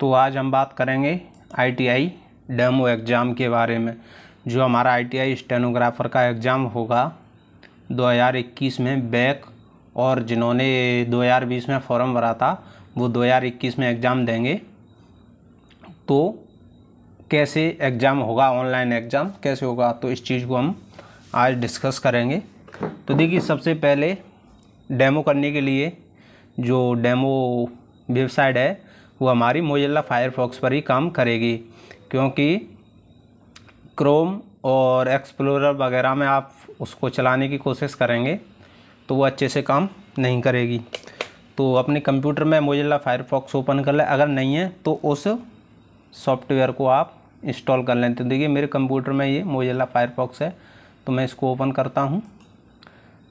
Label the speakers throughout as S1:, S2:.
S1: तो आज हम बात करेंगे आईटीआई डेमो एग्ज़ाम के बारे में, जो हमारा आईटीआई स्टेनोग्राफ़र का एग्ज़ाम होगा 2021 में बैक, और जिन्होंने 2020 में फॉर्म भरा था, वो 2021 में एग्ज़ाम देंगे। तो कैसे एग्ज़ाम होगा, ऑनलाइन एग्ज़ाम कैसे होगा तो इस चीज़ को हम आज डिस्कस करेंगे। तो देखिए, सबसे पहले डेमो करने के लिए जो डेमो वेबसाइट है वो हमारी मोजिल्ला फायरफॉक्स पर ही काम करेगी। क्योंकि क्रोम और एक्सप्लोरर वगैरह में आप उसको चलाने की कोशिश करेंगे तो वो अच्छे से काम नहीं करेगी। तो अपने कंप्यूटर में मोजिल्ला फायरफॉक्स ओपन कर लें। अगर नहीं है तो उस सॉफ्टवेयर को आप इंस्टॉल कर लें। तो देखिए, मेरे कंप्यूटर में ये मोजिल्ला फायरफॉक्स है तो मैं इसको ओपन करता हूँ।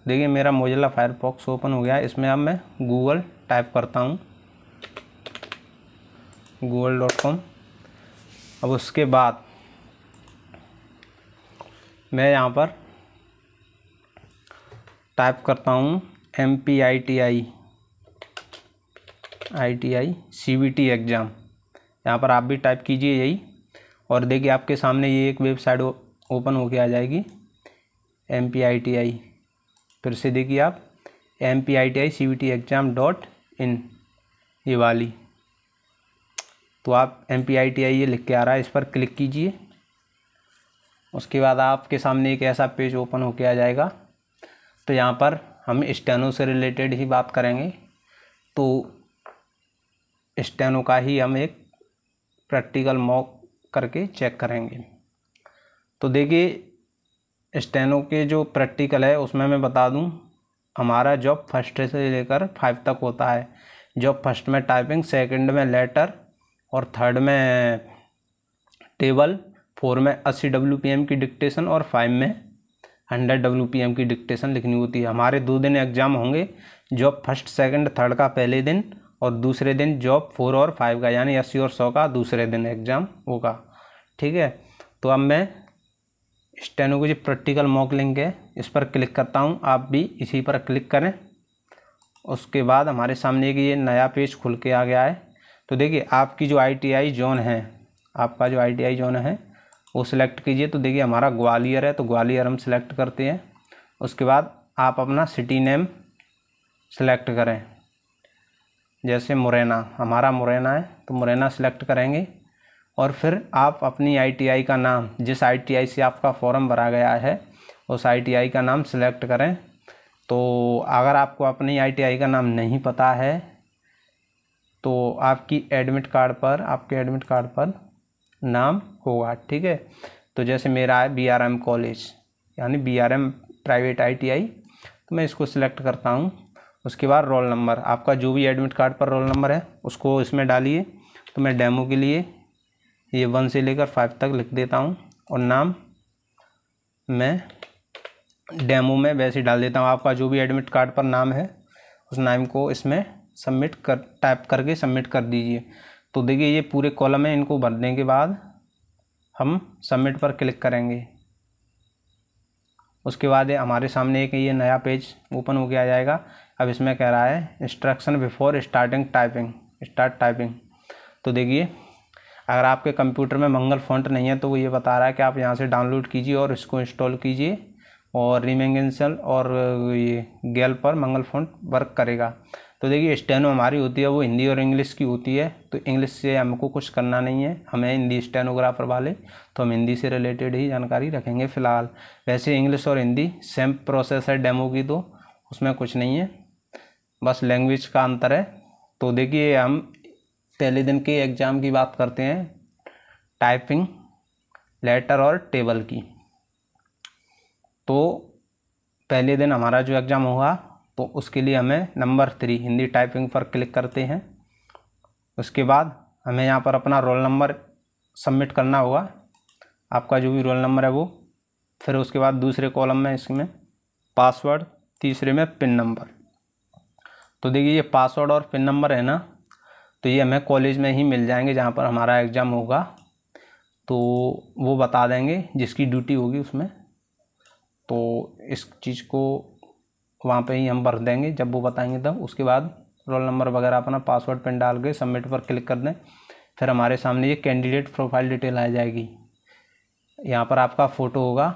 S1: देखिए, मेरा मोजिल्ला फायरफॉक्स ओपन हो गया। इसमें अब मैं गूगल टाइप करता हूँ। गूगल डॉट कॉम अब उसके बाद मैं यहाँ पर टाइप करता हूँ M P I T I I T I C B T exam यहाँ पर आप भी टाइप कीजिए यही। और देखिए आपके सामने ये एक वेबसाइट ओपन होके आ जाएगी M P I T I फिर से देखिए आप M P I T I C B T exam dot in ये वाली। तो आप M P I T I ये लिख के आ रहा है, इस पर क्लिक कीजिए। उसके बाद आपके सामने एक ऐसा पेज ओपन होके आ जाएगा। तो यहाँ पर हम स्टेनो से रिलेटेड ही बात करेंगे। तो स्टेनो का ही हम एक प्रैक्टिकल मॉक करके चेक करेंगे। तो देखिए, स्टेनो के जो प्रैक्टिकल है, उसमें मैं बता दूँ, हमारा जॉब फ़र्स्ट से लेकर फाइव तक होता है। जॉब फ़र्स्ट में टाइपिंग, सेकंड में लेटर और थर्ड में टेबल फोर में अस्सी डब्ल्यू पी एम की डिक्टेशन और फाइव में हंड्रेड डब्ल्यू पी एम की डिक्टेशन लिखनी होती है। हमारे दो दिन एग्ज़ाम होंगे जॉब फ़र्स्ट सेकंड थर्ड का पहले दिन और दूसरे दिन जॉब फोर और फाइव का, यानी अस्सी और सौ का दूसरे दिन एग्ज़ाम होगा। ठीक है? तो अब मैं स्टेनो की जो प्रैक्टिकल मॉक लिंक है, इस पर क्लिक करता हूँ। आप भी इसी पर क्लिक करें। उसके बाद हमारे सामने ये नया पेज खुल के आ गया है। तो देखिए, आपकी जो आईटीआई जोन है, आपका जो आईटीआई जोन है, वो सिलेक्ट कीजिए। तो देखिए, हमारा ग्वालियर है तो ग्वालियर हम सिलेक्ट करते हैं। उसके बाद आप अपना सिटी नेम सेलेक्ट करें। जैसे मुरैना, हमारा मुरैना है तो मुरैना सेलेक्ट करेंगे। और फिर आप अपनी आईटीआई का नाम, जिस आईटीआई से आपका फॉर्म भरा गया है, उस आईटीआई का नाम सेलेक्ट करें। तो अगर आपको अपनी आईटीआई का नाम नहीं पता है तो आपकी एडमिट कार्ड पर, आपके एडमिट कार्ड पर नाम होगा, ठीक है? तो जैसे मेरा है बी आर एम कॉलेज यानी B R M private I T I तो मैं इसको सिलेक्ट करता हूँ। उसके बाद रोल नंबर आपका जो भी एडमिट कार्ड पर रोल नंबर है, उसको इसमें डालिए। तो मैं डेमो के लिए ये वन से लेकर फाइव तक लिख देता हूँ और नाम मैं डेमो में वैसे डाल देता हूँ। आपका जो भी एडमिट कार्ड पर नाम है, उस नाम को इसमें सबमिट कर टाइप करके सबमिट कर दीजिए। तो देखिए ये पूरे कॉलम है, इनको भरने के बाद हम सबमिट पर क्लिक करेंगे। उसके बाद हमारे सामने एक ये नया पेज ओपन हो गया जाएगा। अब इसमें कह रहा है instruction before starting typing start typing तो देखिए, अगर आपके कंप्यूटर में मंगल फॉन्ट नहीं है तो वो ये बता रहा है कि आप यहाँ से डाउनलोड कीजिए और इसको इंस्टॉल कीजिए और रिमेंगेंसल और ये गैल पर मंगल फॉन्ट वर्क करेगा। तो देखिए, स्टेनो हमारी होती है, वो हिंदी और इंग्लिश की होती है तो इंग्लिश से हमको कुछ करना नहीं है। हमें हिंदी स्टेनोग्राफर वाले तो हम हिंदी से रिलेटेड ही जानकारी रखेंगे फ़िलहाल। वैसे इंग्लिश और हिंदी सेम प्रोसेस है डेमो की तो उसमें कुछ नहीं है। बस लैंग्वेज का अंतर है। तो देखिए, हम पहले दिन के एग्ज़ाम की बात करते हैं टाइपिंग लेटर और टेबल की। तो पहले दिन हमारा जो एग्ज़ाम होगा तो उसके लिए हमें नंबर थ्री हिंदी टाइपिंग पर क्लिक करते हैं। उसके बाद हमें यहाँ पर अपना रोल नंबर सबमिट करना होगा। आपका जो भी रोल नंबर है वो, फिर उसके बाद दूसरे कॉलम में इसमें पासवर्ड, तीसरे में पिन नंबर। तो देखिए ये पासवर्ड और पिन नंबर है ना तो ये हमें कॉलेज में ही मिल जाएँगे जहाँ पर हमारा एग्ज़ाम होगा। तो वो बता देंगे जिसकी ड्यूटी होगी उसमें। तो इस चीज़ को वहाँ पे ही हम भर देंगे, जब वो बताएँगे तब। उसके बाद रोल नंबर वगैरह अपना पासवर्ड पिन डाल के सबमिट पर क्लिक कर दें। फिर हमारे सामने ये कैंडिडेट प्रोफ़ाइल डिटेल आ जाएगी। यहाँ पर आपका फ़ोटो होगा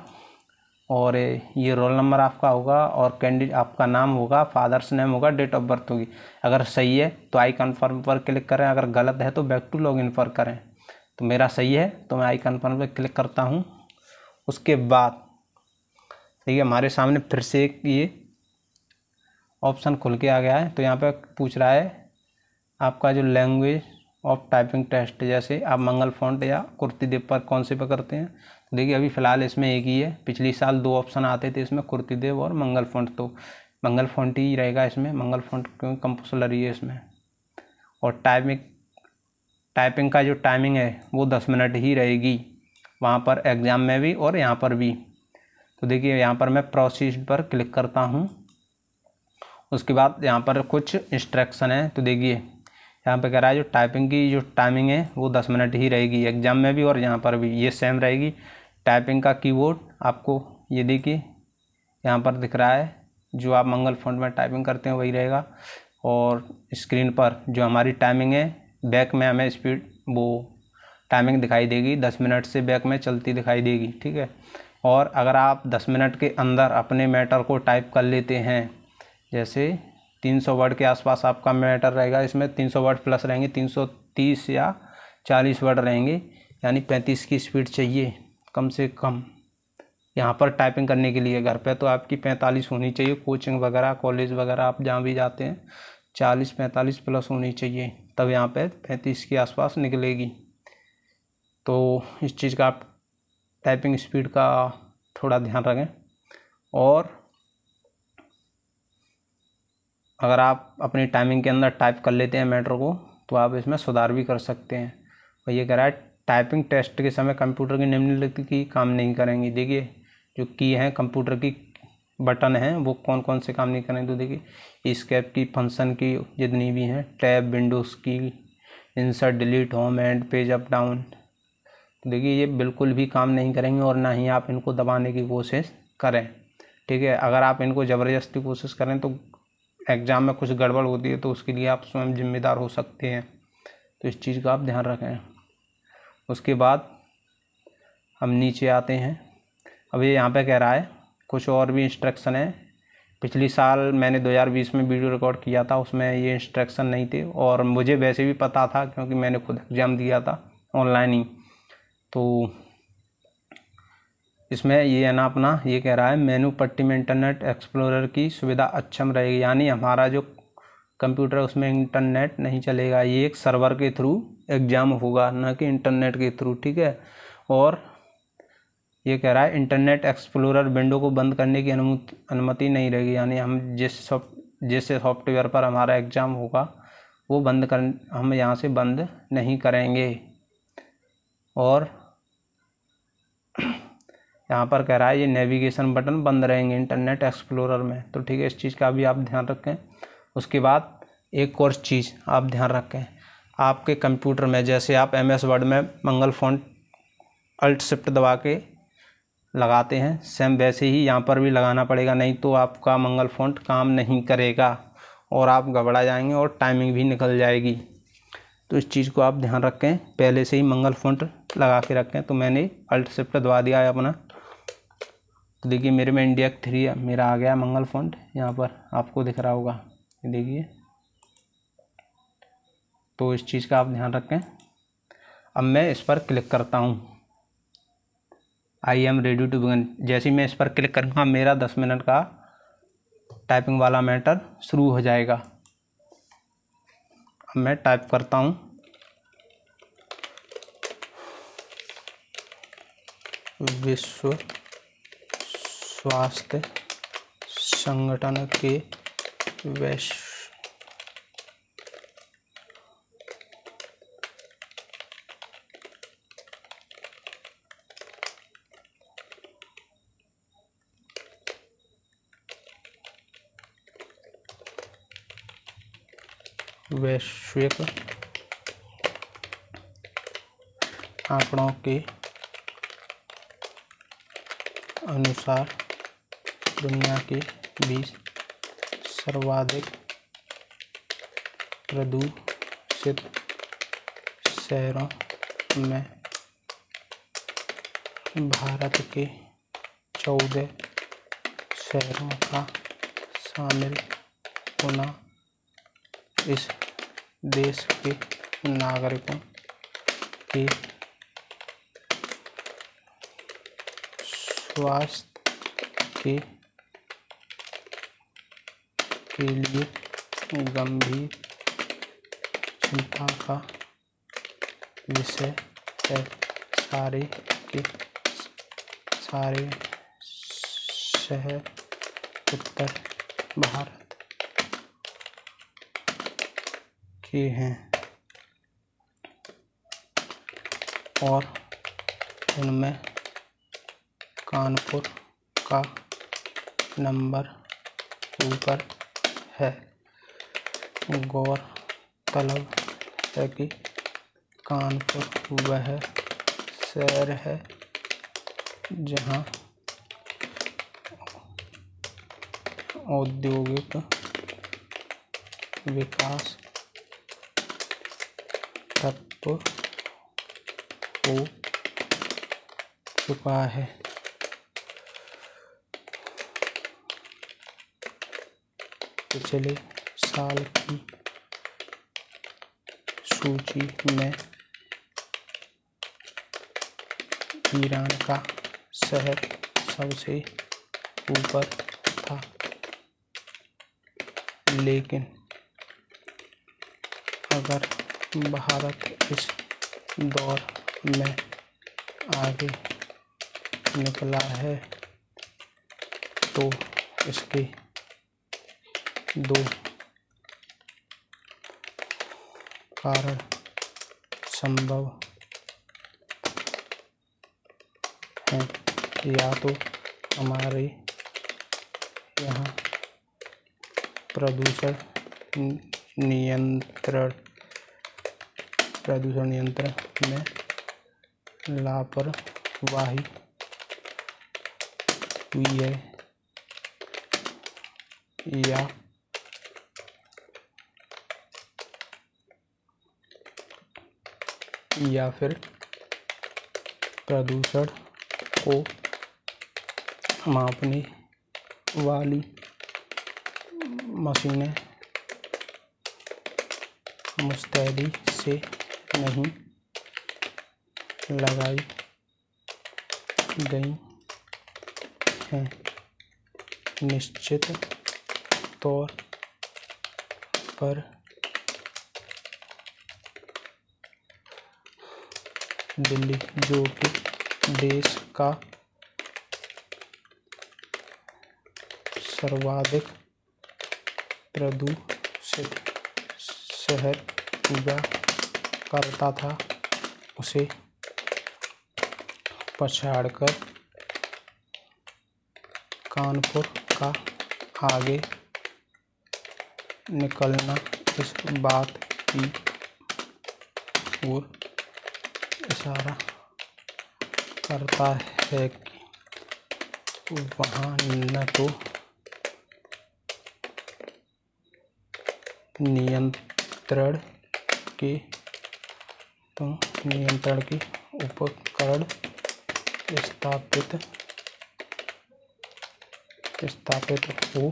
S1: और ये रोल नंबर आपका होगा और कैंडिडेट आपका नाम होगा फादर्स नेम होगा डेट ऑफ़ बर्थ होगी। अगर सही है तो आई कन्फर्म पर क्लिक करें। अगर गलत है तो बैक टू लॉगिन पर करें। तो मेरा सही है तो मैं आई कन्फर्म पर क्लिक करता हूँ। उसके बाद, देखिए हमारे सामने फिर से ये ऑप्शन खुल के आ गया है। तो यहाँ पे पूछ रहा है, आपका जो लैंग्वेज ऑफ़ टाइपिंग टेस्ट जैसे आप मंगल फॉन्ट या कुर्ती देव पर कौन से पे करते हैं? तो देखिए, अभी फ़िलहाल इसमें एक ही है। पिछली साल दो ऑप्शन आते थे इसमें, कुर्ती देव और मंगल फॉन्ट तो मंगल फॉन्ट ही रहेगा इसमें। मंगल फॉन्ट क्योंकि कंपल्सरी है इसमें। और टाइपिंग टाइपिंग का जो टाइमिंग है, वो दस मिनट ही रहेगी वहाँ पर एग्ज़ाम में भी और यहाँ पर भी। तो देखिए, यहाँ पर मैं प्रोसीड पर क्लिक करता हूँ। उसके बाद यहाँ पर कुछ इंस्ट्रक्शन है। तो देखिए, यहाँ पे कह रहा है जो टाइपिंग की जो टाइमिंग है, वो दस मिनट ही रहेगी। एग्ज़ाम में भी और यहाँ पर भी ये सेम रहेगी। टाइपिंग का कीबोर्ड आपको ये देखिए, यहाँ पर दिख रहा है। जो आप मंगल फॉन्ट में टाइपिंग करते हैं, वही रहेगा। और स्क्रीन पर जो हमारी टाइमिंग है बैक में हमें स्पीड वो टाइमिंग दिखाई देगी। दस मिनट से बैक में चलती दिखाई देगी, ठीक है? और अगर आप दस मिनट के अंदर अपने मैटर को टाइप कर लेते हैं जैसे तीन सौ वर्ड के आसपास आपका मैटर रहेगा, इसमें तीन सौ वर्ड प्लस रहेंगे, तीन सौ तीस या चालीस वर्ड रहेंगे, यानी पैंतीस की स्पीड चाहिए कम से कम। यहाँ पर टाइपिंग करने के लिए घर पे तो आपकी पैंतालीस होनी चाहिए, कोचिंग वगैरह, कॉलेज वगैरह आप जहाँ भी जाते हैं, चालीस, पैंतालीस प्लस होनी चाहिए, तब यहाँ पे पैंतीस के आसपास निकलेगी। तो इस चीज़ का आप टाइपिंग स्पीड का थोड़ा ध्यान रखें और अगर आप अपनी टाइमिंग के अंदर टाइप कर लेते हैं मैटर को तो आप इसमें सुधार भी कर सकते हैं। और ये कह रहा है टाइपिंग टेस्ट के समय कंप्यूटर की निम्नलिखित की काम नहीं करेंगी। देखिए, जो की हैं कंप्यूटर की बटन हैं, वो कौन कौन से काम नहीं करेंगे? तो देखिए स्केप की फ़ंक्शन की जितनी भी हैं टैब विंडोज़ की insert delete home end page up down तो देखिए, ये बिल्कुल भी काम नहीं करेंगे और ना ही आप इनको दबाने की कोशिश करें। ठीक है, अगर आप इनको ज़बरदस्ती कोशिश करें तो एग्ज़ाम में कुछ गड़बड़ होती है तो उसके लिए आप स्वयं जिम्मेदार हो सकते हैं। तो इस चीज़ का आप ध्यान रखें। उसके बाद हम नीचे आते हैं। अब ये यहाँ पे कह रहा है, कुछ और भी इंस्ट्रक्शन है। पिछली साल मैंने 2020 में वीडियो रिकॉर्ड किया था, उसमें ये इंस्ट्रक्शन नहीं थे और मुझे वैसे भी पता था क्योंकि मैंने खुद एग्ज़ाम दिया था ऑनलाइन ही। तो इसमें ये है ना अपना, ये कह रहा है, मेनू पट्टी में इंटरनेट एक्सप्लोरर की सुविधा अक्षम रहेगी। यानी हमारा जो कंप्यूटर उसमें इंटरनेट नहीं चलेगा। ये एक सर्वर के थ्रू एग्ज़ाम होगा, ना कि इंटरनेट के थ्रू, ठीक है? और ये कह रहा है, इंटरनेट एक्सप्लोरर विंडो को बंद करने की अनुमति अनुमति नहीं रहेगी। यानी हम जिस सॉफ्ट, जिस सॉफ्टवेयर पर हमारा एग्ज़ाम होगा, वो बंद कर, हम यहाँ से बंद नहीं करेंगे। और यहाँ पर कह रहा है, ये नेविगेशन बटन बंद रहेंगे इंटरनेट एक्सप्लोरर में। तो ठीक है, इस चीज़ का भी आप ध्यान रखें। उसके बाद एक और चीज़ आप ध्यान रखें। आपके कंप्यूटर में, जैसे आप एम एस वर्ड में मंगल फ़ॉन्ट अल्ट शिफ्ट दबा के लगाते हैं सेम वैसे ही यहाँ पर भी लगाना पड़ेगा, नहीं तो आपका मंगल फ़ॉन्ट काम नहीं करेगा और आप घबरा जाएँगे और टाइमिंग भी निकल जाएगी। तो इस चीज़ को आप ध्यान रखें। पहले से ही मंगल फ़ॉन्ट लगा के रखें। तो मैंने अल्ट शिफ्ट दबा दिया है अपना। तो देखिए, मेरे में इंडिया थ्री मेरा आ गया मंगल फॉन्ट यहाँ पर आपको दिख रहा होगा। देखिए। तो इस चीज़ का आप ध्यान रखें। अब मैं इस पर क्लिक करता हूँ। I am ready to begin जैसे ही मैं इस पर क्लिक करूँगा, मेरा दस मिनट का टाइपिंग वाला मैटर शुरू हो जाएगा। अब मैं टाइप करता हूँ। विश्व स्वास्थ्य संगठन के वैश्व वैश्विक आंकड़ों के अनुसार दुनिया के बीस सर्वाधिक प्रदूषित शहरों में भारत के चौदह शहरों का शामिल होना इस देश के नागरिकों के स्वास्थ्य के के लिए गंभीर चिंता का विषय है सारे के सारे शहर उत्तर भारत के हैं और उनमें कानपुर का नंबर ऊपर है। गौरतलब है कि कानपुर वह शहर है जहाँ औद्योगिक विकास तत्व हो चुका है। पिछले साल की सूची में ईरान का शहर सबसे ऊपर था। लेकिन अगर भारत इस दौर में आगे निकला है तो इसके दो। कारण संभव हैं। या तो हमारे यहाँ प्रदूषण नियंत्रण प्रदूषण नियंत्रण में लापरवाही हुई है। या या फिर प्रदूषण को मापने वाली मशीनें मुस्तैदी से नहीं लगाई गई हैं। निश्चित तौर पर दिल्ली, जो कि देश का सर्वाधिक प्रदूषित शहर हुआ करता था, उसे पछाड़कर कानपुर का आगे निकलना इस बात की ओर इशारा करता है कि वहाँ न तो नियंत्रण के तो नियंत्रण के उपकरण स्थापित स्थापित हो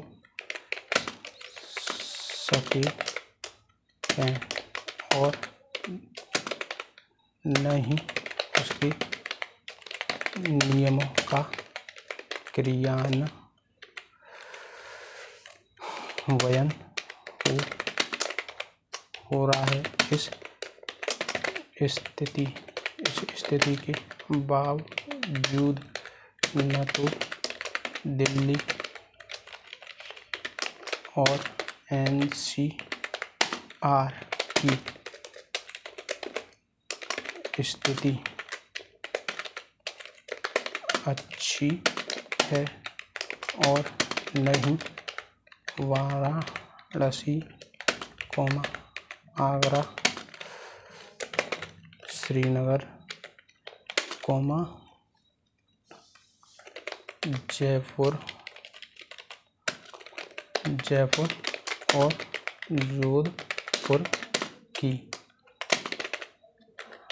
S1: सके हैं और न ही उसके नियमों का क्रियान्वयन हो हो रहा है। इस स्थिति इस स्थिति के बावजूद न तो दिल्ली और एन सी आर की स्थिति अच्छी है और नहीं? वाराणसी, कोमा, आगरा, श्रीनगर, कोमा, जयपुर जयपुर और जोधपुर की।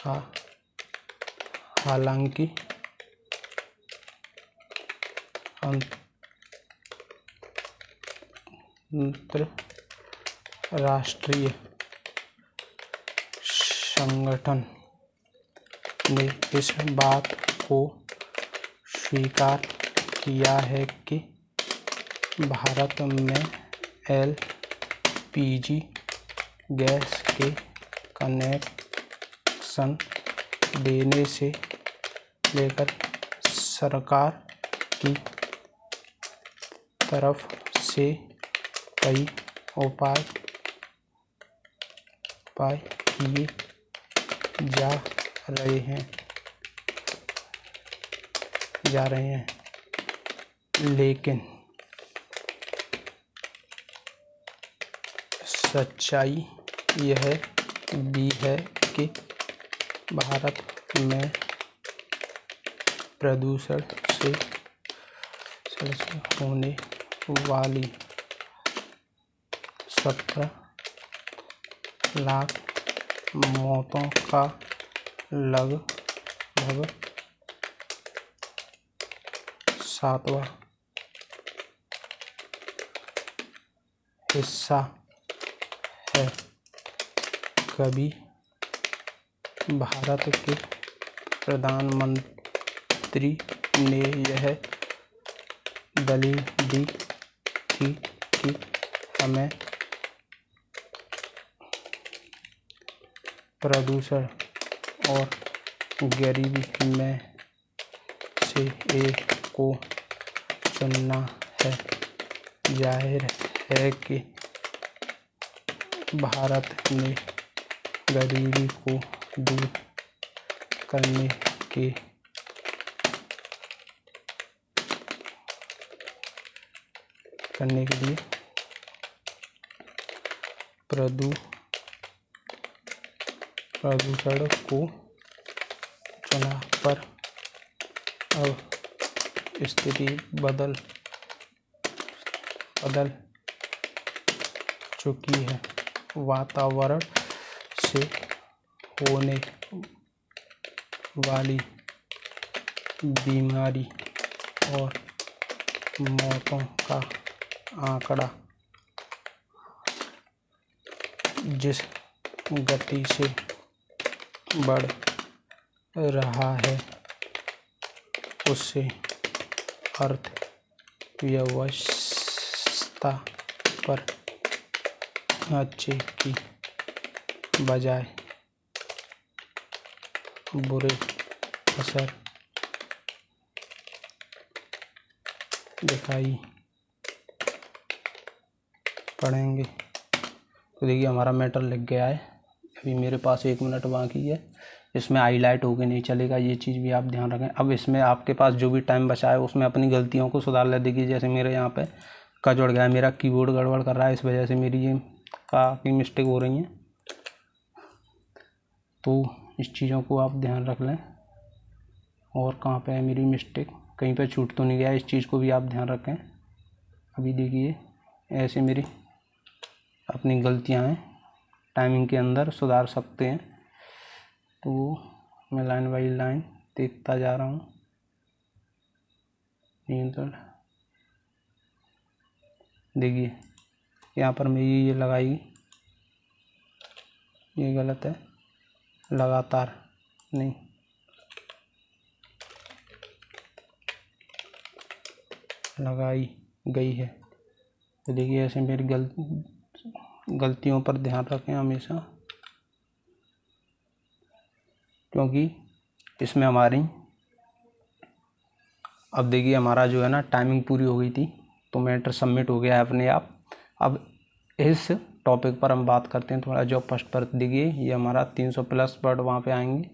S1: हा। हालाँकि राष्ट्रीय संगठन ने इस बात को स्वीकार किया है कि भारत में एलपीजी गैस के कनेक्शन देने से लेकर सरकार की तरफ़ से कई उपाय उपाय किए जा रहे हैं, जा रहे हैं। लेकिन सच्चाई यह भी है कि भारत में प्रदूषण से होने वाली सत्रह लाख मौतों का लगभग सातवां हिस्सा है। कभी भारत के प्रधानमंत्री ने यह दलील दी थी कि हमें प्रदूषण और गरीबी में से एक को चुनना है। ज़ाहिर है कि भारत ने गरीबी को दूर करने के करने के लिए। प्रदू प्रदूषण को चुना पर अब स्थिति बदल बदल चुकी है। वातावरण से होने वाली बीमारी और मौतों का आंकड़ा। जिस गति से बढ़ रहा है, उससे अर्थव्यवस्था पर अच्छे की बजाय बुरे असर दिखाई पड़ेंगे तो देखिए, हमारा मैटर लग गया है। अभी मेरे पास एक मिनट बाकी है। इसमें हाईलाइट होके नहीं चलेगा। ये चीज़ भी आप ध्यान रखें। अब इसमें आपके पास जो भी टाइम बचा है, उसमें अपनी गलतियों को सुधार ले। देखिए, जैसे मेरे यहाँ पे का जुड़ गया मेरा कीबोर्ड गड़बड़ कर रहा है, इस वजह से मेरी ये काफ़ी मिस्टेक हो रही हैं। तो इस चीज़ों को आप ध्यान रख लें। और कहाँ पे है मेरी मिस्टेक कहीं पे छूट तो नहीं गया। इस चीज़ को भी आप ध्यान रखें। अभी देखिए, ऐसे मेरी अपनी गलतियाँ टाइमिंग के अंदर सुधार सकते हैं। तो मैं लाइन बाई लाइन देखता जा रहा हूँ। नियंत्रण। देखिए, यहाँ पर मैं ये लगाई, ये गलत है। लगातार, नहीं। लगाई गई है। तो देखिए, ऐसे मेरी गल गलतियों पर ध्यान रखें हमेशा, क्योंकि इसमें हमारी, अब देखिए हमारा जो है ना टाइमिंग पूरी हो गई थी तो मैटर सबमिट हो गया है अपने आप। अब इस टॉपिक पर हम बात करते हैं, थोड़ा जो फ़र्स्ट पर। देखिए, ये हमारा तीन सौ प्लस वर्ड वहाँ पे आएँगे,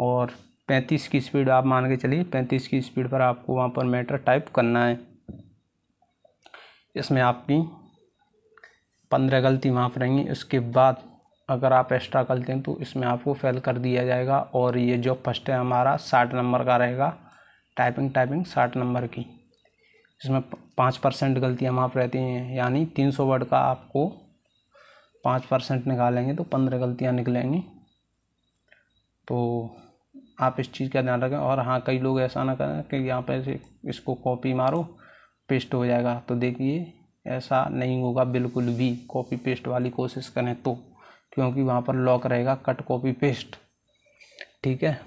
S1: और पैंतीस की स्पीड आप मान के चलिए, पैंतीस की स्पीड पर आपको वहाँ पर मैटर टाइप करना है। इसमें आपकी पंद्रह गलती माफ़ रहेंगी। उसके बाद अगर आप एक्स्ट्रा करते हैं तो इसमें आपको फेल कर दिया जाएगा। और ये जो फ़र्स्ट है, हमारा साठ नंबर का रहेगा। टाइपिंग टाइपिंग साठ नंबर की। इसमें पाँच परसेंट गलतियाँ माफ़ रहती हैं। यानी तीन सौ वर्ड का आपको पाँच परसेंट निकालेंगे तो पंद्रह गलतियाँ निकलेंगी। तो आप इस चीज़ का ध्यान रखें। और हाँ कई लोग ऐसा ना करें कि यहाँ पर इसको कॉपी मारो पेस्ट हो जाएगा। तो देखिए ऐसा नहीं होगा, बिल्कुल भी कॉपी पेस्ट वाली कोशिश करें तो क्योंकि वहाँ पर लॉक रहेगा कट कॉपी पेस्ट ठीक है?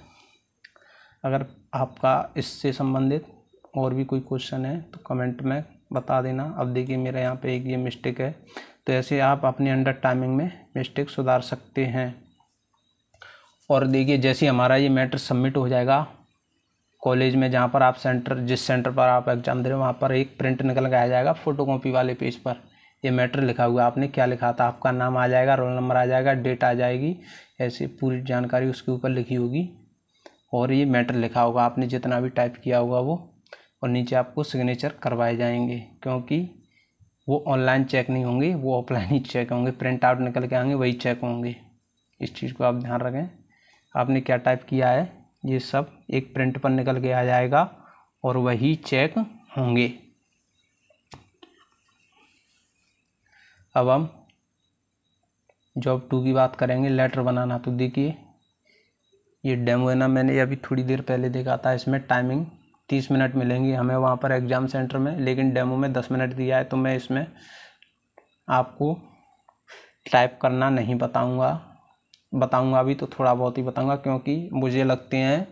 S1: अगर आपका इससे संबंधित और भी कोई क्वेश्चन है तो कमेंट में बता देना। अब देखिए, मेरे यहाँ पे एक ये मिस्टेक है। तो ऐसे आप अपने अंडर टाइमिंग में मिस्टेक सुधार सकते हैं। और देखिए, जैसे हमारा ये मैटर सबमिट हो जाएगा कॉलेज में जहाँ पर आप सेंटर, जिस सेंटर पर आप एग्ज़ाम दे रहे हो, वहाँ पर एक प्रिंट निकल के आ जाएगा फ़ोटो कॉपी वाले पेज पर। ये मैटर लिखा हुआ आपने क्या लिखा था? आपका नाम आ जाएगा रोल नंबर आ जाएगा डेट आ जाएगी, ऐसी पूरी जानकारी उसके ऊपर लिखी होगी। और ये मैटर लिखा होगा। आपने जितना भी टाइप किया होगा वो, और नीचे आपको सिग्नेचर करवाए जाएँगे, क्योंकि वो ऑनलाइन चेक नहीं होंगे, वो ऑफलाइन ही चेक होंगे। प्रिंट आउट निकल के आएँगे, वही चेक होंगे। इस चीज़ को आप ध्यान रखें। आपने क्या टाइप किया है? ये सब एक प्रिंट पर निकल के आ जाएगा और वही चेक होंगे। अब हम जॉब टू की बात करेंगे लेटर बनाना। तो देखिए, ये डेमो है ना, मैंने अभी थोड़ी देर पहले देखा था, इसमें टाइमिंग तीस मिनट मिलेंगी हमें वहाँ पर एग्ज़ाम सेंटर में, लेकिन डेमो में दस मिनट दिया है तो मैं इसमें आपको टाइप करना नहीं बताऊँगा। बताऊँगा अभी तो थोड़ा बहुत ही बताऊँगा क्योंकि मुझे लगते हैं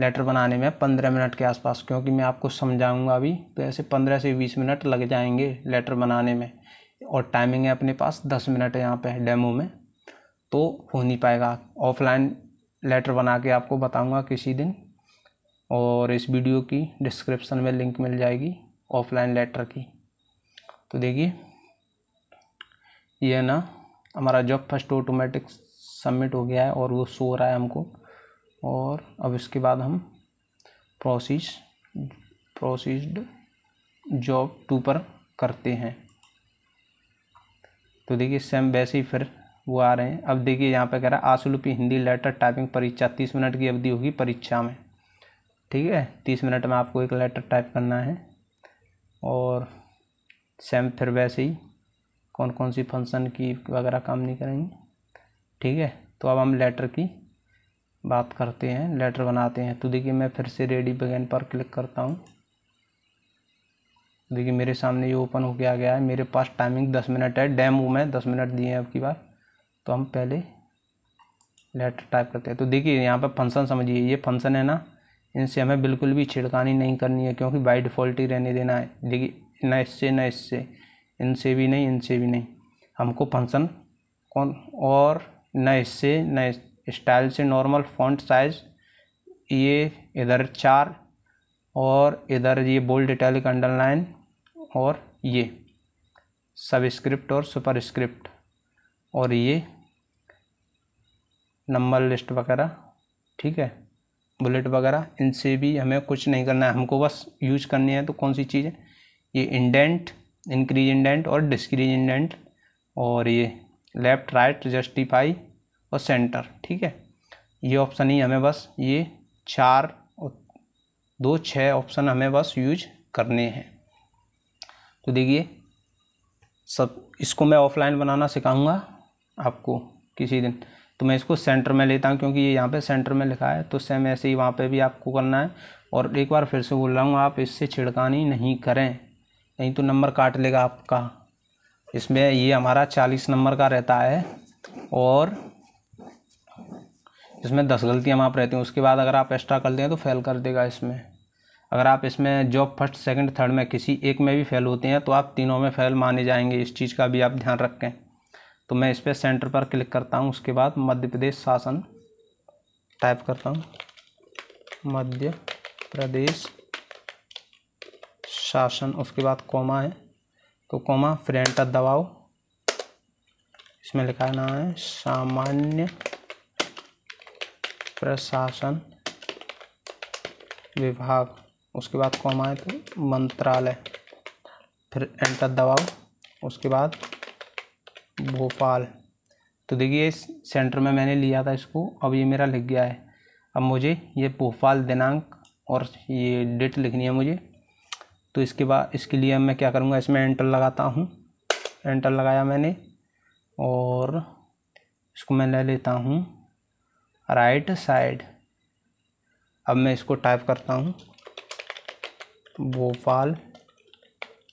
S1: लेटर बनाने में पंद्रह मिनट के आसपास, क्योंकि मैं आपको समझाऊँगा अभी तो ऐसे पंद्रह से बीस मिनट लग जाएँगे लेटर बनाने में। और टाइमिंग है अपने पास, दस मिनट है यहाँ पे डेमो में तो हो नहीं पाएगा। ऑफलाइन लेटर बना के आपको बताऊँगा किसी दिन, और इस वीडियो की डिस्क्रिप्शन में लिंक मिल जाएगी ऑफलाइन लेटर की। तो देखिए, ये ना, हमारा जॉब फ़र्स्ट ऑटोमेटिक सबमिट हो गया है और वो हो रहा है हमको। और अब इसके बाद हम प्रोसीज प्रोसीड जॉब टू पर करते हैं। तो देखिए सेम वैसे ही फिर वो आ रहे हैं। अब देखिए, यहाँ पे कह रहा है आसुलुपी हिंदी लेटर टाइपिंग परीक्षा, तीस मिनट की अवधि होगी परीक्षा में। ठीक है? तीस मिनट में आपको एक लेटर टाइप करना है। और सेम फिर वैसे ही कौन कौन सी फ़ंक्शन की वगैरह काम नहीं करेंगे। ठीक है? तो अब हम लेटर की बात करते हैं लेटर बनाते हैं। तो देखिए, मैं फिर से रेडी बगैन पर क्लिक करता हूँ। देखिए, मेरे सामने ये ओपन हो गया गया है। मेरे पास टाइमिंग दस मिनट है। डेमो में दस मिनट दिए हैं अब की बार। तो हम पहले लेटर टाइप करते हैं। तो देखिए, यहाँ पर फ़ंक्शन समझिए। ये फ़ंक्शन है ना, इनसे हमें बिल्कुल भी छिड़कानी नहीं करनी है, क्योंकि बाई डिफ़ॉल्ट ही रहने देना है। देखिए, न इससे न इससे। इनसे भी नहीं, इनसे भी नहीं। हमको फ़ंक्शन कौन और न इससे न स्टाइल से नॉर्मल फॉन्ट साइज़, ये इधर चार और इधर ये बोल्ड इटैलिक अंडरलाइन और ये सब स्क्रिप्ट और सुपर स्क्रिप्ट और ये नंबर लिस्ट वगैरह, ठीक है? बुलेट वगैरह, इनसे भी हमें कुछ नहीं करना है। हमको बस यूज़ करनी है तो कौन सी चीज़ है? ये इंडेंट, इंक्रीज इंडेंट और डिस्क्रीज इंडेंट और ये लेफ़्ट राइट जस्टिफाई और सेंटर ठीक है? ये ऑप्शन ही हमें बस ये चार दो छः ऑप्शन हमें बस यूज़ करने हैं। तो देखिए, सब इसको मैं ऑफलाइन बनाना सिखाऊँगा आपको किसी दिन। तो मैं इसको सेंटर में लेता हूँ, क्योंकि ये यहाँ पे सेंटर में लिखा है तो सेम ऐसे ही वहाँ पे भी आपको करना है। और एक बार फिर से बोल रहा हूँ, आप इससे छिड़कानी नहीं करें, नहीं तो नंबर काट लेगा आपका। इसमें ये हमारा चालीस नंबर का रहता है, और इसमें दस गलतियाँ माप रहती हैं, उसके बाद अगर आप एक्स्ट्रा कर दें तो फेल कर देगा इसमें। अगर आप इसमें जॉब फ़र्स्ट सेकंड थर्ड में किसी एक में भी फेल होते हैं तो आप तीनों में फेल माने जाएँगे। इस चीज़ का भी आप ध्यान रखें। तो मैं इस पर सेंटर पर क्लिक करता हूँ, उसके बाद मध्य प्रदेश शासन टाइप करता हूँ। मध्य प्रदेश शासन, उसके बाद कोमा है। तो कोमा, फिर एंटर दबाओ। इसमें लिखा ना है सामान्य प्रशासन विभाग, उसके बाद कॉमा है तो मंत्रालय। फिर एंटर दबाओ, उसके बाद भोपाल। तो देखिए, इस सेंटर में मैंने लिया था इसको, अब ये मेरा लिख गया है। अब मुझे ये भोपाल दिनांक और ये डेट लिखनी है मुझे। तो इसके बाद, इसके लिए मैं क्या करूँगा? इसमें एंटर लगाता हूँ। एंटर लगाया मैंने और इसको मैं ले लेता हूँ। Right side. अब मैं इसको टाइप करता हूँ। भोपाल,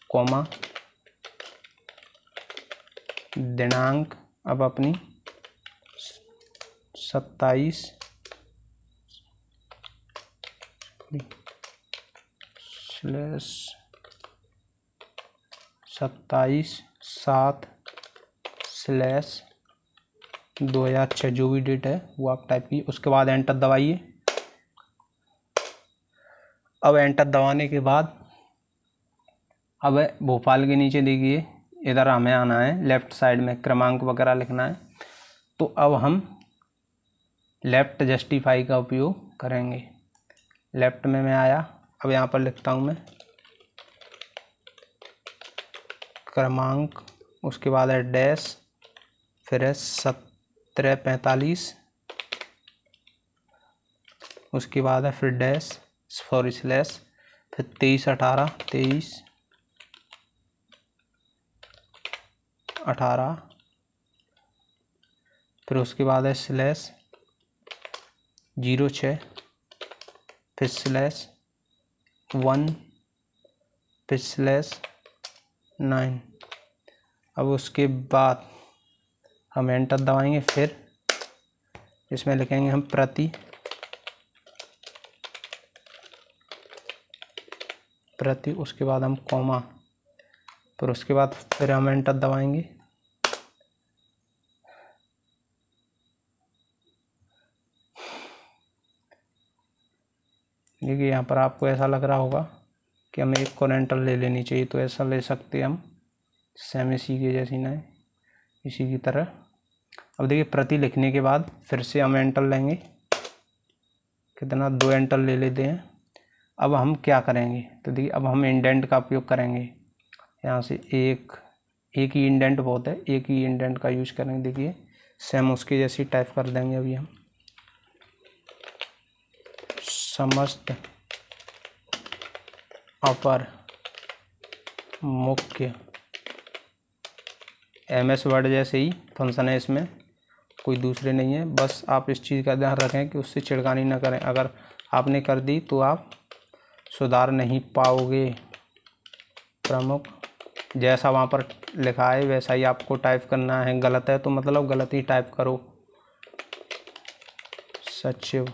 S1: कोमा, दिनांक, अब अपनी सत्ताईस, स्लैश सत्ताईस, सात, स्लैश दो हज़ार छः जो भी डेट है, वो आप टाइप कीजिए। उसके बाद एंटर दबाइए। अब एंटर दबाने के बाद, अब भोपाल के नीचे देखिए, इधर हमें आना है। लेफ़्ट साइड में क्रमांक वगैरह लिखना है। तो अब हम लेफ़्ट जस्टिफाई का उपयोग करेंगे। लेफ़्ट में मैं आया। अब यहाँ पर लिखता हूँ मैं। क्रमांक, उसके बाद है डैश फिर है सत्रह पैंतालीस। उसके बाद है फिर डैश, सॉरी स्लैश, फिर तेईस, अठारह तेईस, अठारह। फिर उसके बाद है स्लैश, ज़ीरो छः। फिर स्लैश, वन। फिर स्लैश, नाइन। अब उसके बाद हम एंटर दबाएँगे फिर। इसमें लिखेंगे हम प्रति। प्रति, उसके बाद हम कॉमा फिर उसके बाद फिर हम एंटर दबाएँगे। देखिए, यहाँ पर आपको ऐसा लग रहा होगा कि हमें एक कोरेंटल ले लेनी चाहिए तो ऐसा ले सकते हम। सेम इसी के जैसी ना इसी की तरह। अब देखिए प्रति लिखने के बाद फिर से हम एंटर लेंगे। कितना? दो एंटर ले लेते हैं। अब हम क्या करेंगे? तो देखिए, अब हम इंडेंट का उपयोग करेंगे। यहाँ से एक एक ही इंडेंट बहुत है, एक ही इंडेंट का यूज़ करेंगे। देखिए सेम उसके जैसी टाइप कर देंगे अभी हम। समस्त अपर मुख्य एम एस वर्ड जैसे ही फ़ंक्शन है इसमें। कोई दूसरे नहीं है। बस आप इस चीज़ का ध्यान रखें कि उससे छिड़कानी ना करें। अगर आपने कर दी तो आप सुधार नहीं पाओगे। प्रमुख, जैसा वहाँ पर लिखा है, वैसा ही आपको टाइप करना है। गलत है तो मतलब गलत ही टाइप करो। सचिव,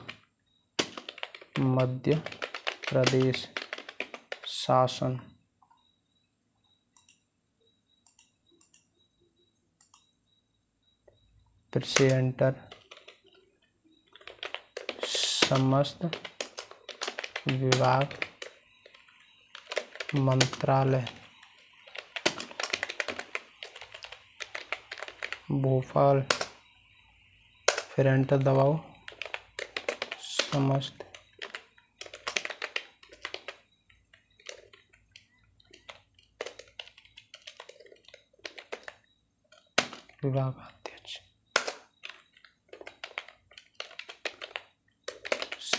S1: मध्य प्रदेश शासन। फिर से एंटर समस्त विभाग मंत्रालय. भोपाल फिर एंटर दबाओ. समस्त विभाग.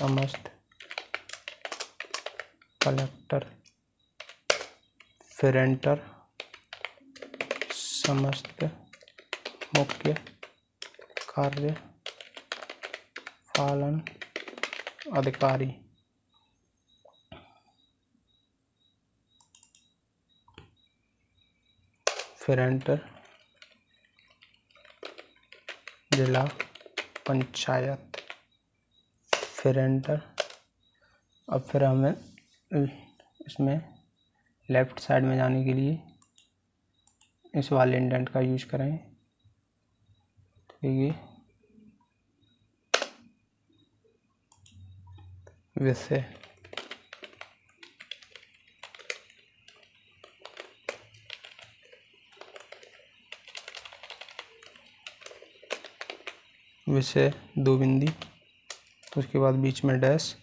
S1: समस्त कलेक्टर फिर एंटर समस्त मुख्य कार्य पालन अधिकारी। फिर एंटर जिला पंचायत फिर एंटर अब फिर हमें इसमें लेफ़्ट साइड में जाने के लिए इस वाले इंडेंट का यूज़ करें। देखिए वैसे विषय दो बिंदी। उसके बाद बीच में डैश।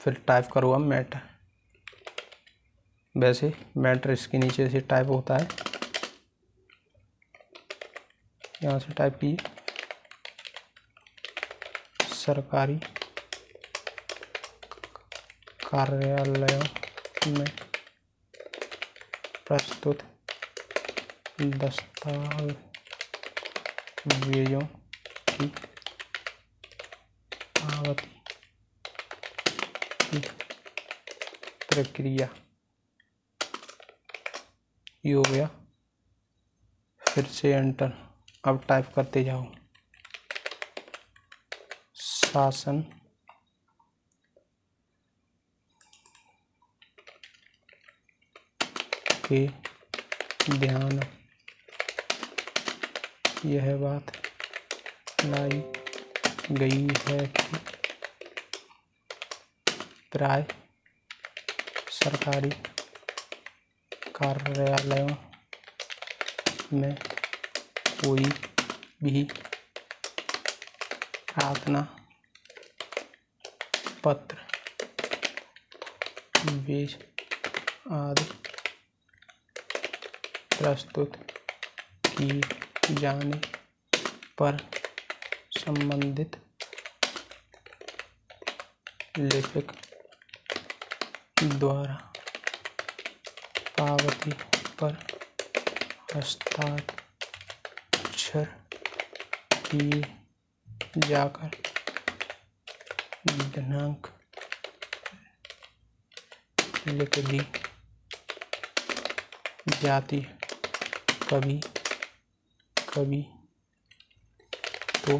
S1: फिर टाइप करो अब मैटर वैसे मैटर इसके नीचे से टाइप होता है। यहाँ से टाइप की। सरकारी कार्यालयों में प्रस्तुत दस्तावेज़ की पावती की प्रक्रिया। ये हो गया। फिर से एंटर। अब टाइप करते जाओ। शासन। के ध्यान। यह बात। लाई गई है कि प्राय सरकारी कार्यालयों में कोई भी प्रार्थना पत्र बीज आदि प्रस्तुत की जाने पर संबंधित लेखक द्वारा पावती पर हस्ताक्षर किए जाकर दिनांक लिख दी जाती कभी कभी तो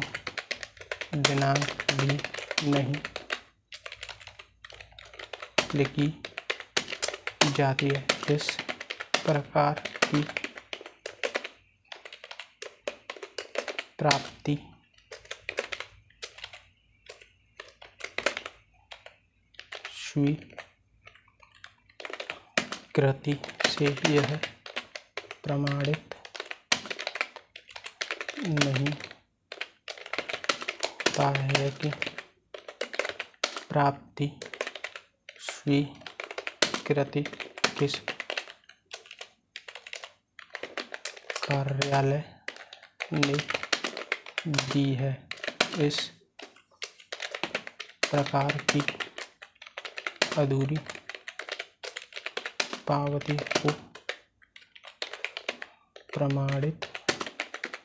S1: दिनांक भी नहीं लिखी जाती है। इस प्रकार की प्राप्ति स्वीकृति से यह प्रमाणित नहीं होता है कि प्राप्ति, स्वीकृति किस कार्यालय ने दी है? इस प्रकार की अधूरी पावती को प्रमाणित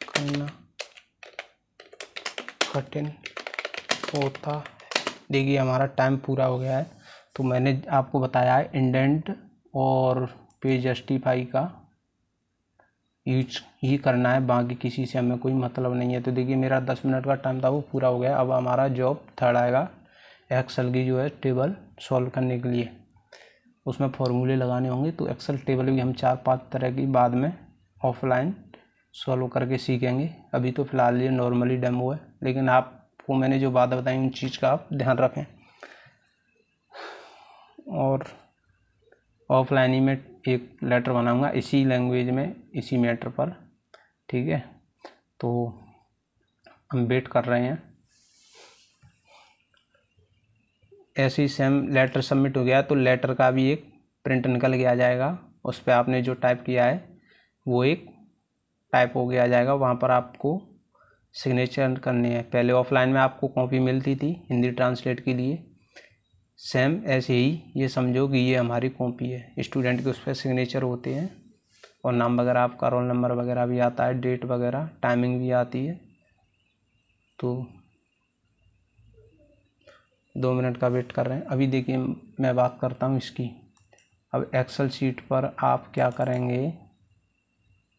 S1: करना कठिन है देखिए, हमारा टाइम पूरा हो गया है। तो मैंने आपको बताया है इंडेंट और पेज जस्टिफाई का। यूज़ ही करना है, बाकी किसी से हमें कोई मतलब नहीं है। तो देखिए, मेरा दस मिनट का टाइम था, वो पूरा हो गया। अब हमारा जॉब थर्ड आएगा एक्सेल की जो है टेबल सॉल्व करने के लिए। उसमें फॉर्मूले लगाने होंगे तो एक्सेल टेबल भी हम चार पाँच तरह की बाद में ऑफलाइन सॉल्व करके सीखेंगे। अभी तो फ़िलहाल ये नॉर्मली डेमो है, लेकिन आपको मैंने जो बात बताई उन चीज़ का आप ध्यान रखें। और ऑफलाइन ही में एक लेटर बनाऊँगा, इसी लैंग्वेज में, इसी मैटर पर, ठीक है? तो हम वेट कर रहे हैं। ऐसे ही सेम लेटर सबमिट हो गया तो लेटर का भी एक प्रिंट निकल के आ जाएगा। उस पर आपने जो टाइप किया है, वो एक टाइप हो गया जाएगा। वहाँ पर आपको सिग्नेचर करने हैं। पहले ऑफलाइन में आपको कॉपी मिलती थी, हिंदी ट्रांसलेट के लिए। सेम ऐसे ही, ये समझो कि ये हमारी कॉपी है। स्टूडेंट के उस पर सिग्नेचर होते हैं। और नाम वगैरह, आपका रोल नंबर वगैरह भी आता है डेट वगैरह टाइमिंग भी आती है। तो दो मिनट का वेट कर रहे हैं। अभी देखिए, मैं बात करता हूँ इसकी। अब एक्सेल शीट पर आप क्या करेंगे?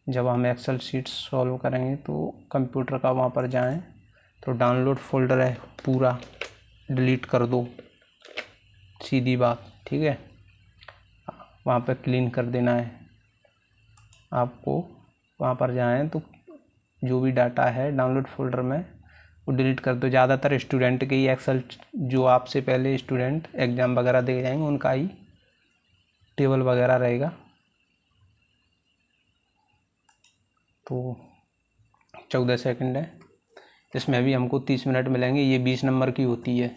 S1: जब हम एक्सेल शीट सॉल्व करेंगे तो कंप्यूटर का वहाँ पर जाएँ तो डाउनलोड फोल्डर है पूरा डिलीट कर दो, सीधी बात, ठीक है? वहाँ पर क्लीन कर देना है। आपको वहाँ पर जाएँ तो जो भी डाटा है डाउनलोड फोल्डर में, वो डिलीट कर दो। ज़्यादातर स्टूडेंट के ही एक्सेल जो आपसे पहले स्टूडेंट एग्ज़ाम वगैरह दे जाएँगे, उनका ही टेबल वगैरह रहेगा। तो चौदह सेकंड है। इसमें भी हमको तीस मिनट मिलेंगे। ये बीस नंबर की होती है।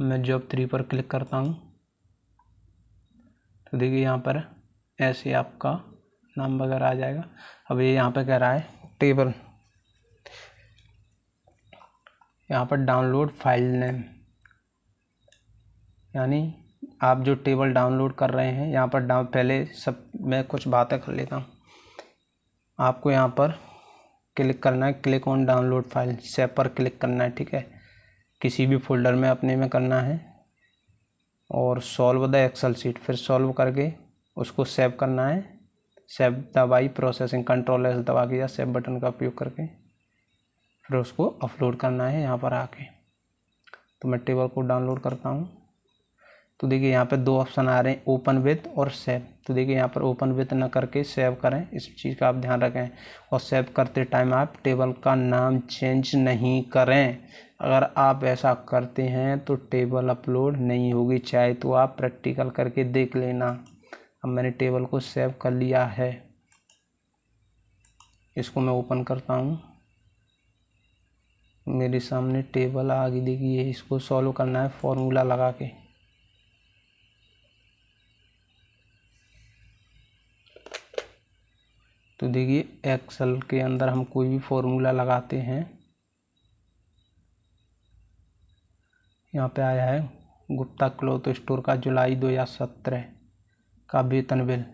S1: मैं जॉब थ्री पर क्लिक करता हूँ। तो देखिए यहाँ पर ऐसे आपका नाम वगैरह आ जाएगा। अब ये यहाँ पे कह रहा है टेबल यहाँ पर डाउनलोड फ़ाइल नेम यानी आप जो टेबल डाउनलोड कर रहे हैं, यहाँ पर डाउन पहले सब, मैं कुछ बातें कर लेता हूँ। आपको यहाँ पर क्लिक करना है, click on download file, save पर क्लिक करना है, ठीक है? किसी भी फोल्डर में अपने में करना है। और सॉल्व द एक्सेल सीट फिर सॉल्व करके उसको सेव करना है। सेव दबाई प्रोसेसिंग, कंट्रोल एस दबा के या सेव बटन का उपयोग करके फिर उसको अपलोड करना है यहाँ पर आके। तो मैं टेबल को डाउनलोड करता हूँ। तो देखिए यहाँ पे दो ऑप्शन आ रहे हैं ओपन विथ और सेव तो देखिए यहाँ पर ओपन विथ न करके सेव करें, इस चीज़ का आप ध्यान रखें। और सेव करते टाइम आप टेबल का नाम चेंज नहीं करें। अगर आप ऐसा करते हैं तो टेबल अपलोड नहीं होगी, चाहे तो आप प्रैक्टिकल करके देख लेना। अब मैंने टेबल को सेव कर लिया है। इसको मैं ओपन करता हूँ। मेरे सामने टेबल आ गई, देखिए इसको सॉल्व करना है फॉर्मूला लगा के। तो देखिए एक्सल के अंदर हम कोई भी फॉर्मूला लगाते हैं। यहाँ पे आया है, गुप्ता क्लोथ स्टोर का जुलाई दो हज़ार सत्रह का वेतन बिल।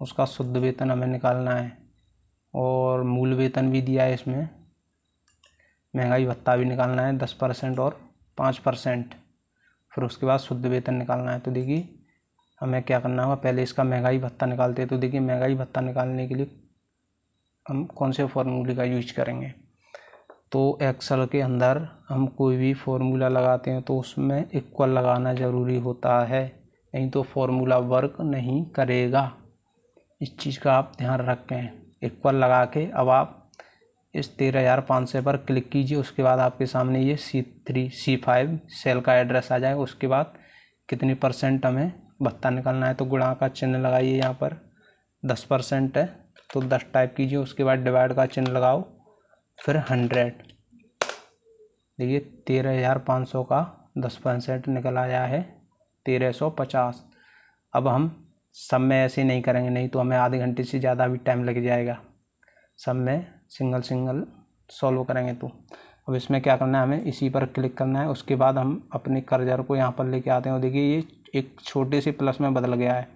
S1: उसका शुद्ध वेतन हमें निकालना है और मूल वेतन भी दिया है इसमें। महँगाई भत्ता भी निकालना है दस परसेंट और पाँच परसेंट। फिर उसके बाद शुद्ध वेतन निकालना है। तो देखिए हमें क्या करना होगा? पहले इसका महँगाई भत्ता निकालते हैं। तो देखिए, महँगाई भत्ता निकालने के लिए हम कौन से फॉर्मूले का यूज़ करेंगे? तो एक्सल के अंदर हम कोई भी फॉर्मूला लगाते हैं तो उसमें इक्वल लगाना ज़रूरी होता है। नहीं तो फॉर्मूला वर्क नहीं करेगा। इस चीज़ का आप ध्यान रखें। इक्वल लगा के अब आप इस तेरह हज़ार पाँच सौ पर क्लिक कीजिए। उसके बाद आपके सामने ये C three C five cell का एड्रेस आ जाएगा। उसके बाद कितनी परसेंट हमें भत्ता निकालना है तो गुणा का चिन्ह लगाइए यहाँ पर। दस परसेंट है तो दस टाइप कीजिए, उसके बाद डिवाइड का चिन्ह लगाओ, फिर हंड्रेड देखिए, तेरह हज़ार पाँच सौ का दस परसेंट निकल आया है, तेरह सौ पचास। अब हम सब में ऐसे नहीं करेंगे, नहीं तो हमें आधे घंटे से ज़्यादा भी टाइम लग जाएगा। सब में सिंगल सिंगल सॉल्व करेंगे तो। अब इसमें क्या करना है, हमें इसी पर क्लिक करना है, उसके बाद हम अपने कर्जर को यहाँ पर लेके आते हैं। और देखिए, ये एक छोटे से प्लस में बदल गया है।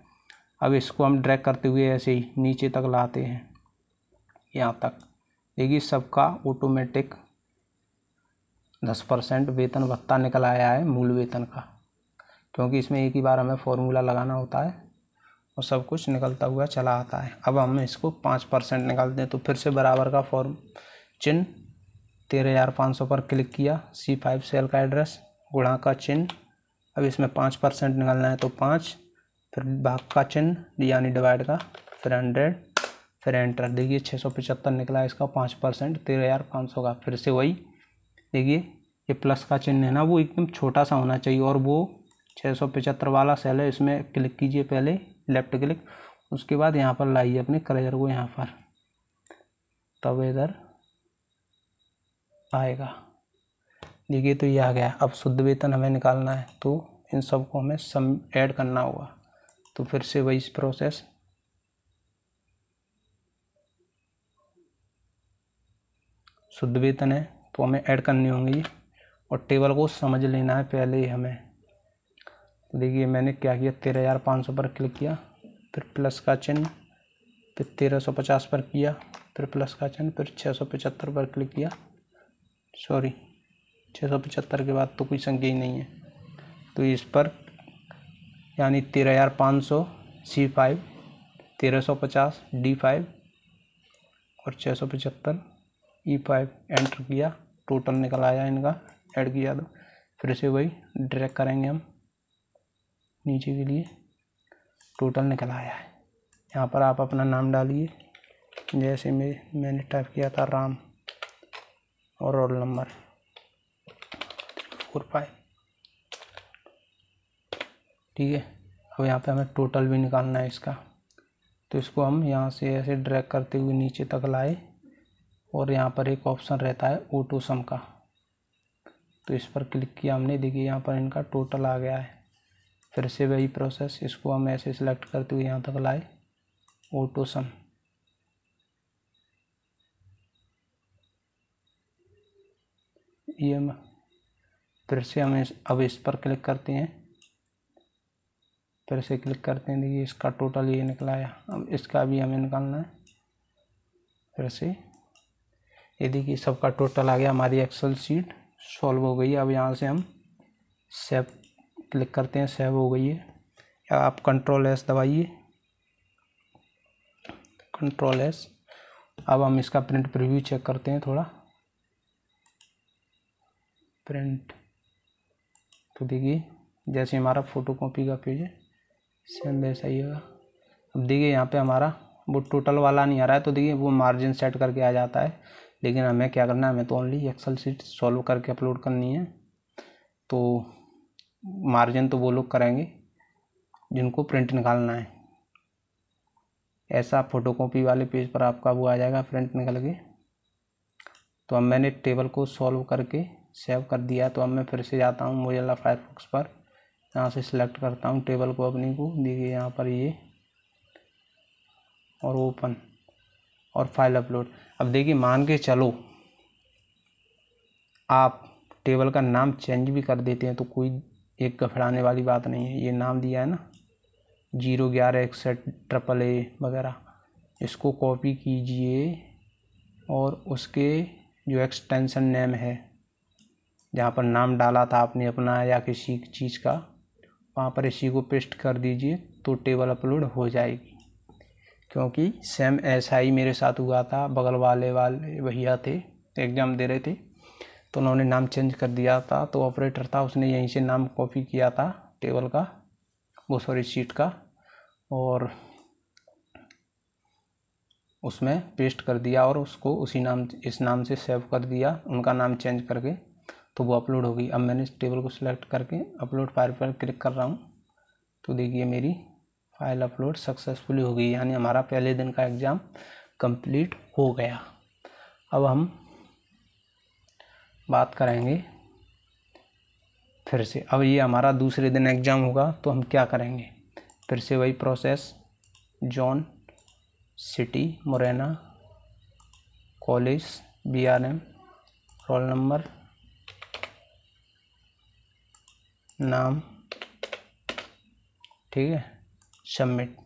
S1: अब इसको हम ड्रैग करते हुए ऐसे ही नीचे तक लाते हैं। यहाँ तक। देखिए, सबका ऑटोमेटिक दस परसेंट वेतन भत्ता निकल आया है मूल वेतन का। क्योंकि इसमें एक ही बार हमें फॉर्मूला लगाना होता है और सब कुछ निकलता हुआ चला आता है। अब हम इसको पाँच परसेंट निकालते हैं तो फिर से बराबर का फॉर्म चिन्ह तेरह हज़ार पाँच सौ पर क्लिक किया। सी फाइव सेल का एड्रेस गुणा का चिन्ह अब इसमें पाँच परसेंट निकालना है तो पाँच, फिर भाग का चिन्ह, यानी डिवाइड का, फिर हंड्रेड फिर एंटर देखिए, छः सौ पचहत्तर निकला इसका, पाँच परसेंट, तेरह हज़ार पाँच सौ का, फिर से वही। देखिए, ये प्लस का चिन्ह है ना, वो एकदम छोटा सा होना चाहिए, और वो छः सौ पचहत्तर वाला सेल है, इसमें क्लिक कीजिए पहले लेफ़्ट क्लिक उसके बाद यहाँ पर लाइए अपने करेजर को यहाँ पर। तब इधर आएगा। देखिए तो ये आ गया। अब शुद्ध वेतन हमें निकालना है तो इन सबको हमें सम, ऐड करना होगा। तो फिर से वही प्रोसेस। शुद्ध वेतन है तो हमें ऐड करनी होंगी और टेबल को समझ लेना है पहले ही हमें। तो देखिए मैंने क्या किया, तेरह हज़ार पाँच सौ पर क्लिक किया, फिर प्लस का चिन्ह, फिर तेरह सौ पचास पर किया, फिर प्लस का चिन्ह, फिर छः सौ पचहत्तर पर क्लिक किया। सॉरी छः सौ पचहत्तर के बाद तो कोई संख्या ही नहीं है। तो इस पर, यानी तेरह हज़ार पाँच सौ सी फाइव तेरह सौ पचास डी फाइव और छः सौ पचहत्तर ई फाइव एंटर किया। टोटल निकल आया इनका ऐड किया तो। फिर से वही ड्रैग करेंगे हम, नीचे के लिए। टोटल निकल आया है। यहाँ पर आप अपना नाम डालिए। जैसे मैं, मैंने टाइप किया था राम और रोल नंबर फोर फाइव। ठीक है? अब यहाँ पे हमें टोटल भी निकालना है इसका। तो इसको हम यहाँ से ऐसे ड्रैग करते हुए नीचे तक लाए और यहाँ पर एक ऑप्शन रहता है ऑटो सम का। तो इस पर क्लिक किया हमने। देखिए, यहाँ पर इनका टोटल आ गया है। फिर से वही प्रोसेस इसको हम ऐसे सिलेक्ट करते हुए यहाँ तक लाए। ऑटो सम ये फिर से हम इस, अब इस पर क्लिक करते हैं। फिर से क्लिक करते हैं। देखिए, इसका टोटल ये निकला है। अब इसका भी हमें निकालना है। फिर से। ये देखिए, सबका टोटल आ गया। हमारी एक्सेल सीट सॉल्व हो गई अब यहाँ से हम सेव क्लिक करते हैं। सेव हो गई है। या आप कंट्रोल एस दबाइए। कंट्रोल एस अब हम इसका प्रिंट प्रीव्यू चेक करते हैं थोड़ा। प्रिंट तो देखिए, जैसे हमारा फ़ोटो कॉपी का पेज है सेम वैसा ही होगा। अब देखिए, यहाँ पे हमारा वो टोटल वाला नहीं आ रहा है तो देखिए, वो मार्जिन सेट करके आ जाता है। लेकिन हमें क्या करना है, हमें तो ओनली एक्सल सीट सॉल्व करके अपलोड करनी है। तो मार्जिन तो वो लोग करेंगे, जिनको प्रिंट निकालना है। ऐसा फोटोकॉपी वाले पेज पर आपका वो आ जाएगा प्रिंट निकल के। तो अब मैंने टेबल को सॉल्व करके सेव कर दिया तो अब मैं फिर से जाता हूँ मोजिला फायरफॉक्स पर। यहाँ से सिलेक्ट करता हूँ टेबल को अपनी को। देखिए यहाँ पर ये और ओपन और फ़ाइल अपलोड अब देखिए मान के चलो, आप टेबल का नाम चेंज भी कर देते हैं तो कोई एक गफड़ाने वाली बात नहीं है। ये नाम दिया है ना? ज़ीरो ग्यारह इकसठ ट्रिपल ए वगैरह। इसको कॉपी कीजिए और उसके जो एक्सटेंशन नेम है जहाँ पर नाम डाला था आपने अपना या किसी चीज़ का, वहाँ पर इसी को पेस्ट कर दीजिए तो टेबल अपलोड हो जाएगी। क्योंकि सेम ऐसा ही मेरे साथ हुआ था, बगल वाले वाले भैया थे, एग्ज़ाम दे रहे थे तो उन्होंने नाम चेंज कर दिया था तो ऑपरेटर था, उसने यहीं से नाम कॉपी किया था टेबल का, वो सॉरी सीट का, और उसमें पेस्ट कर दिया और उसको उसी नाम, इस नाम से सेव कर दिया, उनका नाम चेंज करके तो वो अपलोड होगी अब मैंने इस टेबल को सिलेक्ट करके अपलोड फ़ाइल पर क्लिक कर रहा हूँ। तो देखिए मेरी फ़ाइल अपलोड सक्सेसफुली हो गई, यानी हमारा पहले दिन का एग्ज़ाम कंप्लीट हो गया। अब हम बात करेंगे फिर से। अब ये हमारा दूसरे दिन एग्ज़ाम होगा तो हम क्या करेंगे? फिर से वही process John city Morena college B R M roll number नाम। ठीक है? सबमिट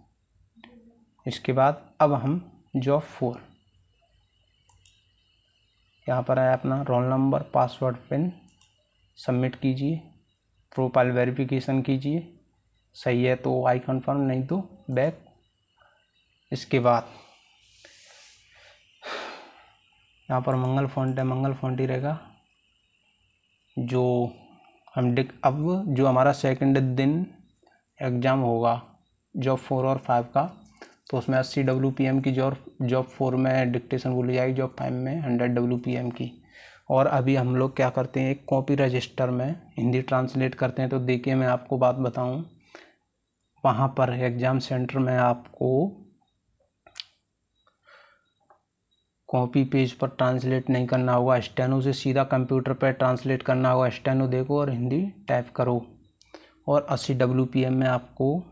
S1: इसके बाद अब हम जॉब फोर यहाँ पर है अपना roll number password pin submit कीजिए। प्रोफ़ाइल वेरिफिकेशन कीजिए। सही है तो आई कन्फर्म नहीं तो बैक इसके बाद यहाँ पर मंगल फॉन्ट है। मंगल फॉन्ट ही रहेगा। जो हम अब जो हमारा सेकंड दिन एग्ज़ाम होगा जॉब फोर और फाइव का तो उसमें अस्सी डब्ल्यू पी एम की जॉब जॉब फोर में डिक्टेशन बोली जाएगी जॉब फाइव में हंड्रेड डब्ल्यू पी एम की। और अभी हम लोग क्या करते हैं, एक कॉपी रजिस्टर में हिंदी ट्रांसलेट करते हैं तो देखिए मैं आपको बात बताऊँ, वहाँ पर एग्ज़ाम सेंटर में आपको कॉपी पेज पर ट्रांसलेट नहीं करना होगा। स्टेनो से सीधा कंप्यूटर पर ट्रांसलेट करना होगा। स्टेनो देखो और हिंदी टाइप करो। और अस्सी डब्ल्यू पी एम में आपको,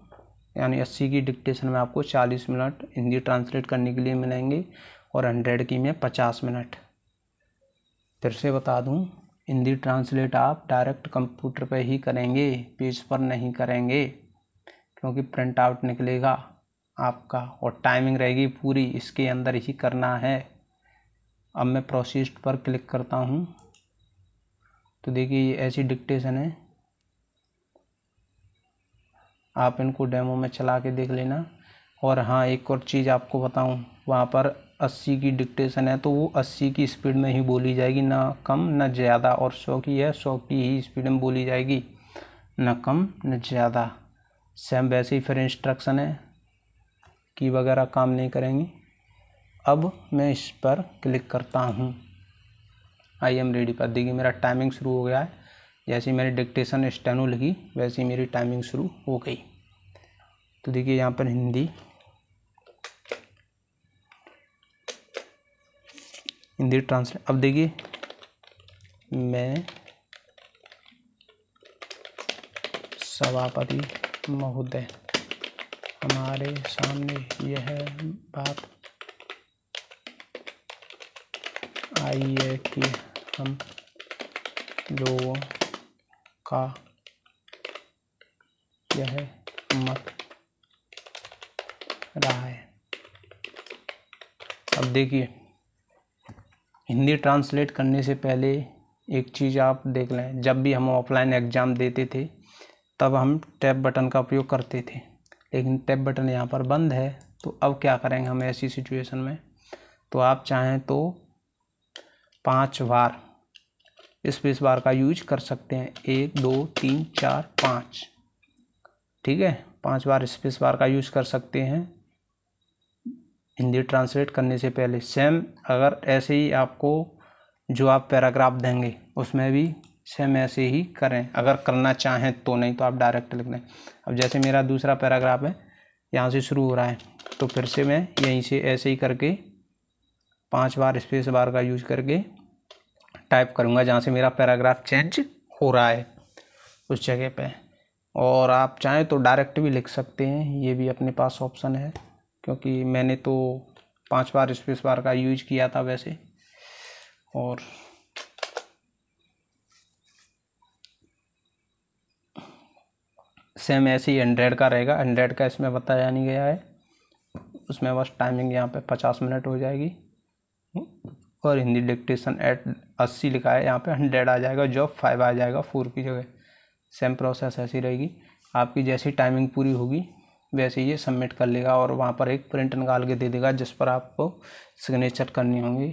S1: यानी अस्सी की डिक्टेशन में आपको चालीस मिनट हिंदी ट्रांसलेट करने के लिए मिलेंगे और हंड्रेड की में पचास मिनट। फिर से बता दूँ, हिंदी ट्रांसलेट आप डायरेक्ट कंप्यूटर पर ही करेंगे, पेज पर नहीं करेंगे, क्योंकि प्रिंट आउट निकलेगा आपका और टाइमिंग रहेगी पूरी, इसके अंदर ही करना है। अब मैं प्रोसीड पर क्लिक करता हूँ। तो देखिए ये ऐसी डिक्टेशन है। आप इनको डेमो में चला के देख लेना। और हाँ एक और चीज़ आपको बताऊँ, वहाँ पर अस्सी की डिक्टेशन है तो वो अस्सी की स्पीड में ही बोली जाएगी, ना कम, ना ज़्यादा। और सौ की है, सौ की ही स्पीड में बोली जाएगी, ना कम, ना ज़्यादा। सेम वैसे ही फिर इंस्ट्रक्शन है की वगैरह काम नहीं करेंगी। अब मैं इस पर क्लिक करता हूँ। आई एम रेडी पर। देखिए, मेरा टाइमिंग शुरू हो गया है। जैसे मैंने डिक्टेशन स्टेनो लिखी वैसे ही मेरी टाइमिंग शुरू हो गई। तो देखिए, यहाँ पर हिंदी हिंदी ट्रांसलेट। अब देखिए, मैं सभापति महोदय, हमारे सामने यह बात आई है कि हम लोगों का यह मत रहा है अब देखिए, हिंदी ट्रांसलेट करने से पहले एक चीज़ आप देख लें। जब भी हम ऑफलाइन एग्ज़ाम देते थे, तब हम टैब बटन का उपयोग करते थे। लेकिन टैब बटन यहाँ पर बंद है तो अब क्या करेंगे हम ऐसी सिचुएशन में? तो आप चाहें तो पाँच बार। स्पेस बार का यूज़ कर सकते हैं। एक, दो, तीन, चार, पाँच। ठीक है? पाँच बार स्पेस बार का यूज़ कर सकते हैं। हिंदी ट्रांसलेट करने से पहले सेम अगर ऐसे ही आपको जो आप पैराग्राफ देंगे, उसमें भी सेम ऐसे ही करें। अगर करना चाहें तो नहीं तो आप डायरेक्ट लिख दें। अब जैसे मेरा दूसरा पैराग्राफ है, यहाँ से शुरू हो रहा है तो फिर से मैं यहीं से ऐसे ही करके पाँच बार स्पेस बार का यूज़ करके टाइप करूँगा जहाँ से मेरा पैराग्राफ चेंज हो रहा है उस जगह पे। और आप चाहें तो डायरेक्ट भी लिख सकते हैं, ये भी अपने पास ऑप्शन है, क्योंकि मैंने तो पाँच बार स्पेस बार का यूज़ किया था वैसे। और सेम ऐसे ही हंड्रेड का रहेगा। हंड्रेड का इसमें बताया नहीं गया है, उसमें बस टाइमिंग यहाँ पे पचास मिनट हो जाएगी। और हिंदी डिक्टेशन एट अस्सी लिखा है, यहाँ पे हंड्रेड आ जाएगा जॉब फाइव आ जाएगा फोर की जगह। सेम प्रोसेस ऐसी रहेगी। आपकी जैसी टाइमिंग पूरी होगी, वैसे ये सबमिट कर लेगा और वहाँ पर एक प्रिंट निकाल के दे देगा, जिस पर आपको सिग्नेचर करनी होंगी,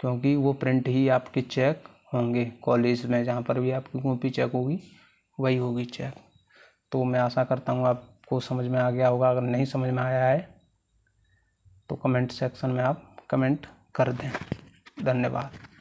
S1: क्योंकि वो प्रिंट ही आपके चेक होंगे। कॉलेज में जहाँ पर भी आपकी कॉपी चेक होगी, वही होगी चेक तो मैं आशा करता हूँ आपको समझ में आ गया होगा, अगर नहीं समझ में आया है तो कमेंट सेक्शन में आप कमेंट कर दें। धन्यवाद।